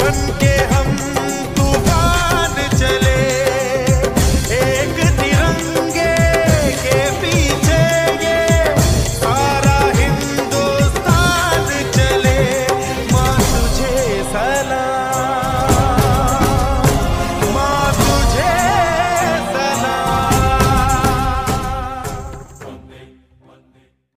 बन के